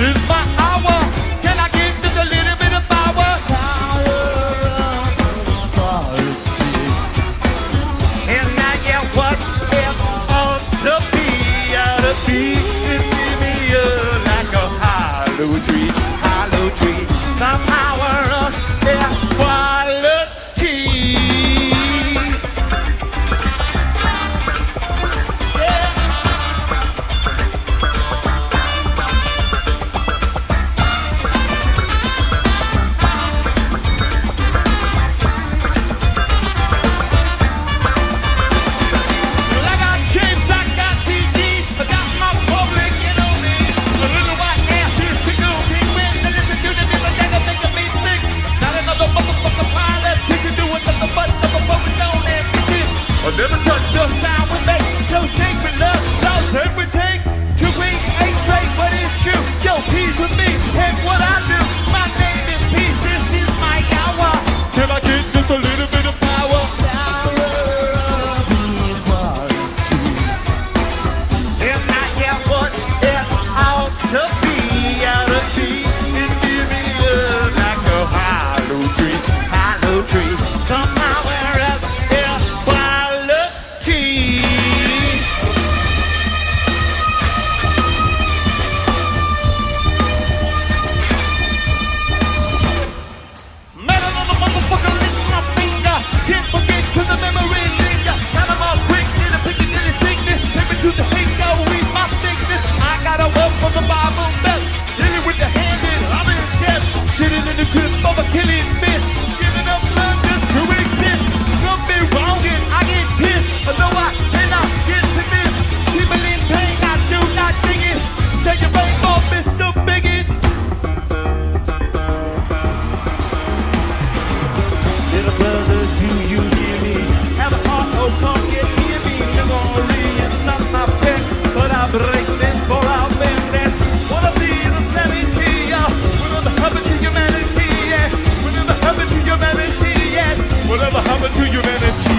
two. Never touched the sound we make. So to humanity.